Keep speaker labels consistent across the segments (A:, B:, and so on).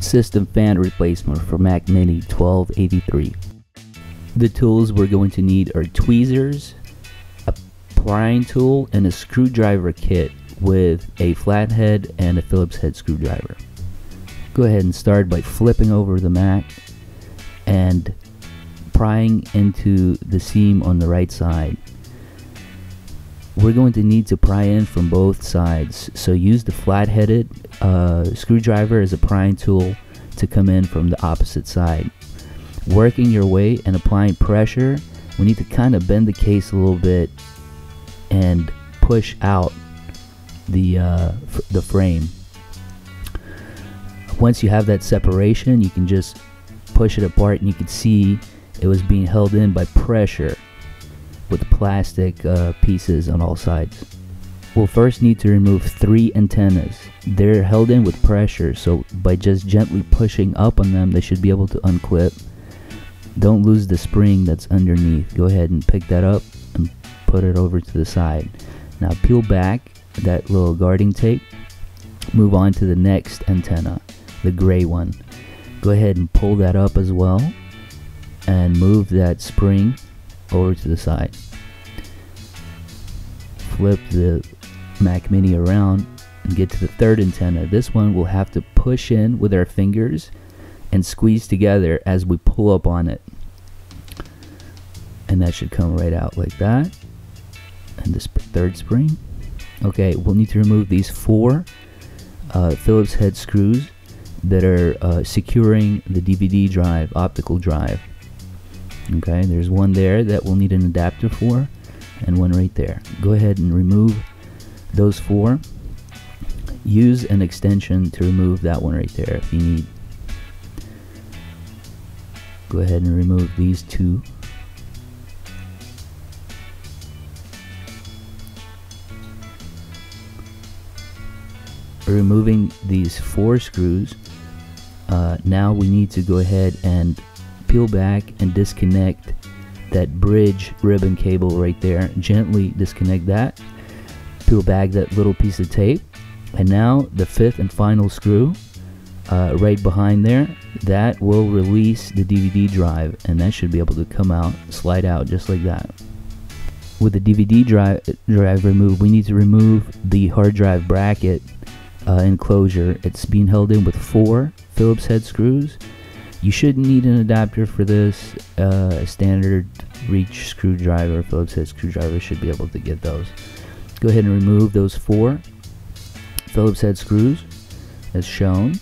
A: system fan replacement for Mac Mini 1283. The tools we're going to need are tweezers, a prying tool, and a screwdriver kit with a flathead and a Phillips head screwdriver. Go ahead and start by flipping over the Mac and prying into the seam on the right side. We're going to need to pry in from both sides, so use the flat-headed uh, screwdriver as a prying tool to come in from the opposite side. Working your way and applying pressure, we need to kind of bend the case a little bit and push out the uh, the frame. Once you have that separation, you can just push it apart and you can see it was being held in by pressure with plastic uh, pieces on all sides. We'll first need to remove three antennas. They're held in with pressure, so by just gently pushing up on them, they should be able to unclip. Don't lose the spring that's underneath. Go ahead and pick that up and put it over to the side. Now peel back that little guarding tape. Move on to the next antenna, the gray one. Go ahead and pull that up as well and move that spring over to the side. Flip the Mac Mini around and get to the third antenna. This one we'll have to push in with our fingers and squeeze together as we pull up on it. And that should come right out like that. And this third spring. Okay, we'll need to remove these four uh, Phillips head screws that are uh, securing the DVD drive, optical drive. Okay, there's one there that we'll need an adapter for, and one right there. Go ahead and remove those four. Use an extension to remove that one right there if you need. Go ahead and remove these two. Removing these four screws, uh, now we need to go ahead and peel back and disconnect that bridge ribbon cable right there. Gently disconnect that. Peel back that little piece of tape. And now the fifth and final screw uh, right behind there, that will release the DVD drive and that should be able to come out, slide out just like that. With the DVD drive, drive removed, we need to remove the hard drive bracket uh, enclosure. It's being held in with four Phillips head screws you shouldn't need an adapter for this. Uh, a standard reach screwdriver, Phillips head screwdriver should be able to get those. Go ahead and remove those four Phillips head screws as shown.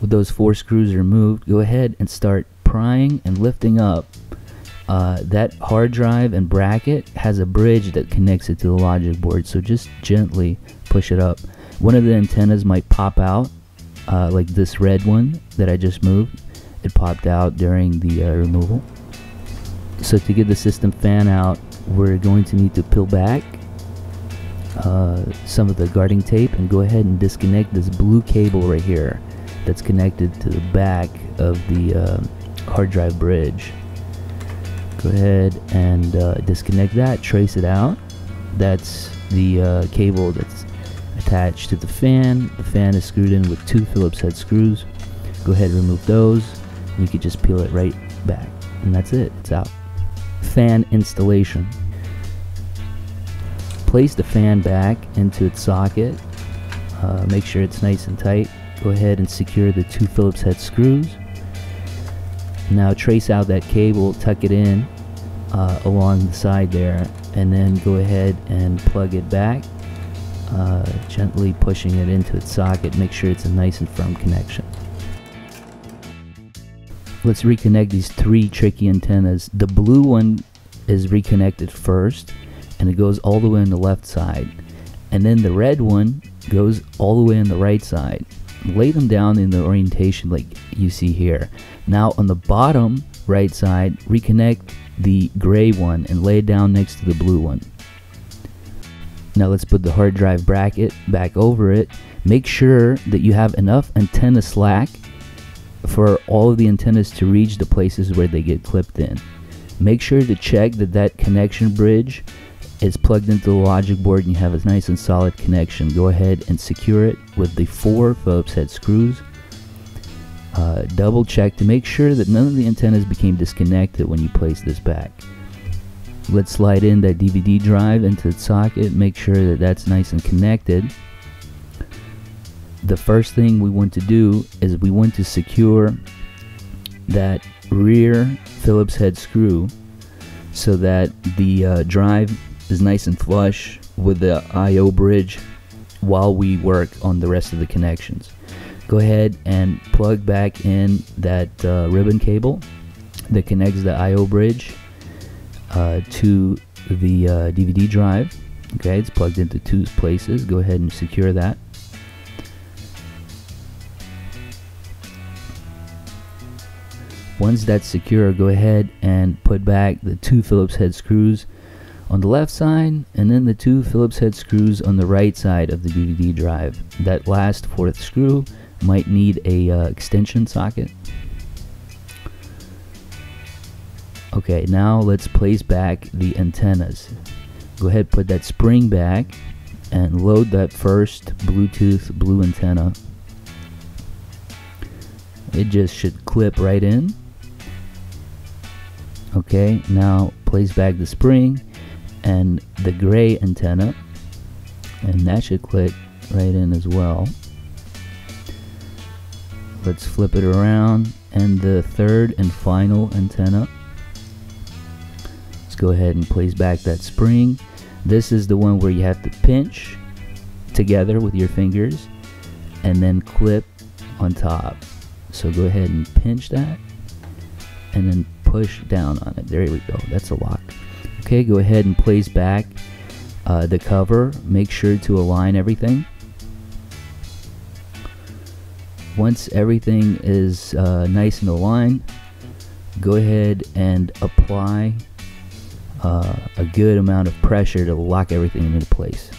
A: With those four screws removed, go ahead and start prying and lifting up uh, that hard drive and bracket has a bridge that connects it to the logic board so just gently push it up. One of the antennas might pop out uh, like this red one that I just moved. It popped out during the uh, removal. So to get the system fan out we're going to need to peel back uh, some of the guarding tape and go ahead and disconnect this blue cable right here that's connected to the back of the uh, hard drive bridge. Go ahead and uh, disconnect that trace it out. That's the uh, cable that's attached to the fan. The fan is screwed in with two Phillips head screws. Go ahead and remove those. And you can just peel it right back. And that's it. It's out. Fan installation. Place the fan back into its socket. Uh, make sure it's nice and tight. Go ahead and secure the two Phillips head screws. Now trace out that cable, tuck it in uh, along the side there, and then go ahead and plug it back, uh, gently pushing it into its socket. Make sure it's a nice and firm connection. Let's reconnect these three tricky antennas. The blue one is reconnected first, and it goes all the way on the left side. And then the red one goes all the way on the right side lay them down in the orientation like you see here. Now on the bottom right side, reconnect the gray one and lay it down next to the blue one. Now let's put the hard drive bracket back over it. Make sure that you have enough antenna slack for all of the antennas to reach the places where they get clipped in. Make sure to check that that connection bridge is plugged into the logic board and you have a nice and solid connection, go ahead and secure it with the four Phillips head screws. Uh, double check to make sure that none of the antennas became disconnected when you place this back. Let's slide in that DVD drive into the socket, make sure that that's nice and connected. The first thing we want to do is we want to secure that rear Phillips head screw so that the uh, drive is nice and flush with the I.O. bridge while we work on the rest of the connections. Go ahead and plug back in that uh, ribbon cable that connects the I.O. bridge uh, to the uh, DVD drive. Okay, it's plugged into two places. Go ahead and secure that. Once that's secure, go ahead and put back the two Phillips head screws on the left side and then the two Phillips head screws on the right side of the DVD drive. That last fourth screw might need a uh, extension socket. Okay, now let's place back the antennas. Go ahead, put that spring back and load that first Bluetooth blue antenna. It just should clip right in. Okay, now place back the spring and the gray antenna and that should click right in as well. Let's flip it around and the third and final antenna. Go ahead and place back that spring. This is the one where you have to pinch together with your fingers and then clip on top. So go ahead and pinch that and then push down on it. There we go. That's a lock. Okay, go ahead and place back uh, the cover. Make sure to align everything. Once everything is uh, nice and aligned, go ahead and apply uh, a good amount of pressure to lock everything into place.